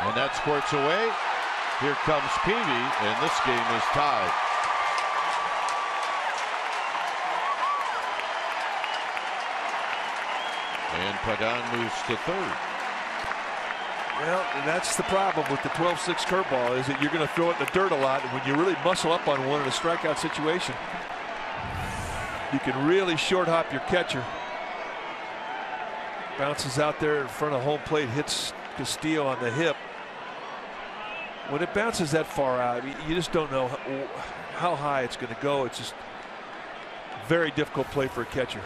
And that squirts away. Here comes Peavy, and this game is tied. And Pagan moves to third. Well, and that's the problem with the 12-6 curveball is that you're going to throw it in the dirt a lot, and when you really muscle up on one in a strikeout situation, you can really short hop your catcher. Bounces out there in front of home plate, hits Castillo on the hip. When it bounces that far out, you just don't know how high it's going to go. It's just very difficult play for a catcher.